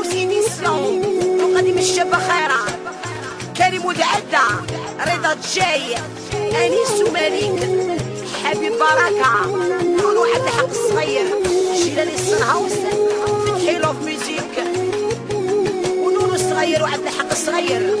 وسيدي السلام وقديم الشابة خيرة. كريم ودعدة رضا الجاي انيس ومالك حبيب بركة نونو عبد الحق الصغير جيلاني الصنهاوس كيلو في ميوزيك ونونو الصغير وعبد الحق الصغير.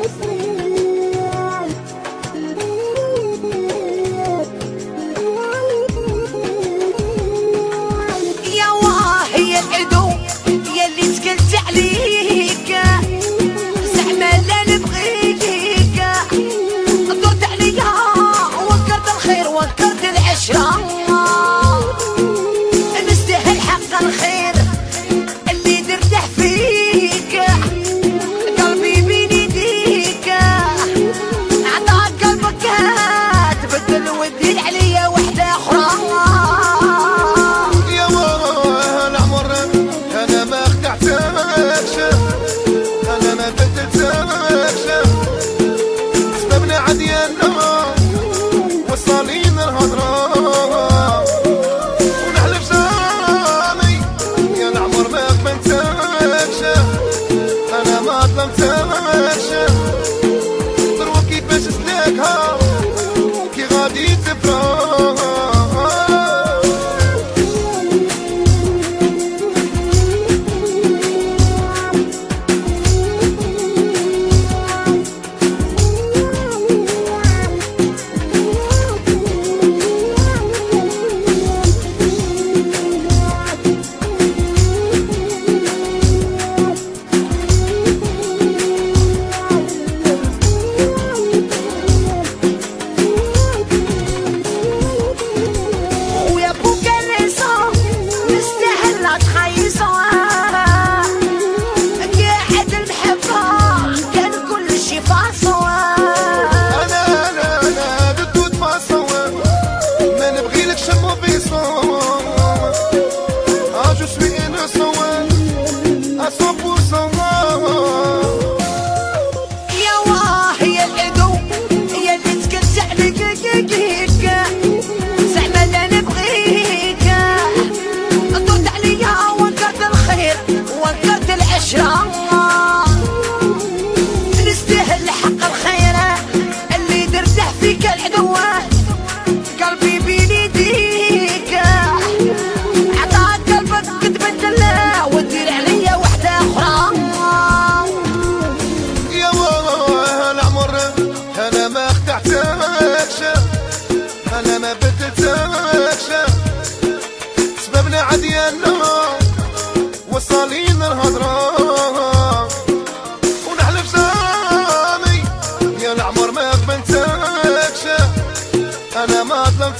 Pressure.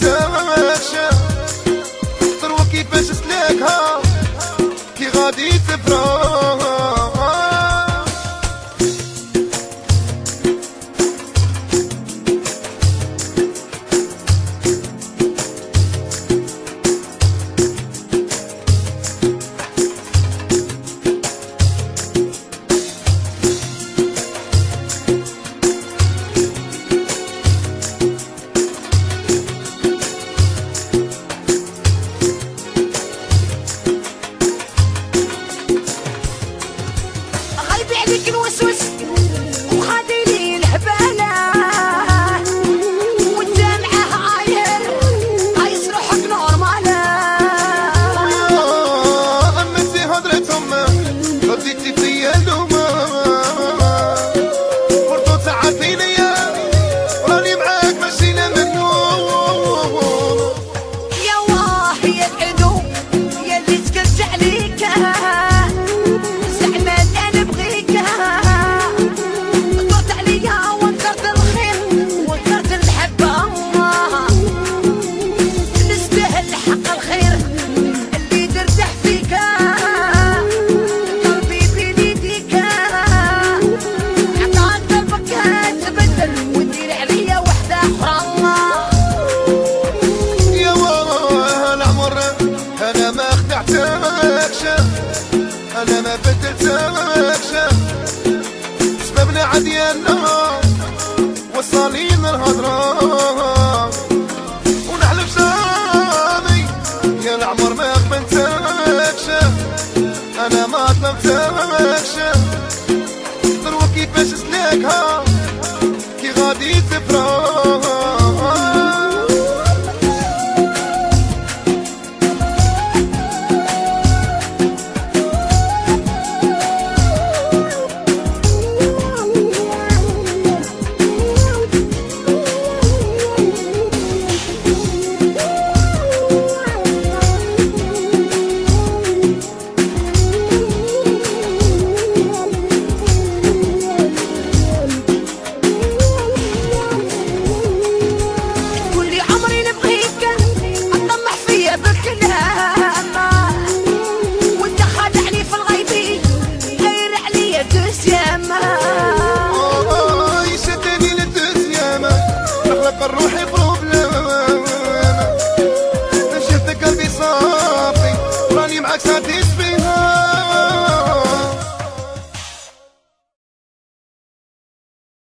أنا ما Swiss. فتاكش ضروا كيفاش سلاكها كي غادي تفرح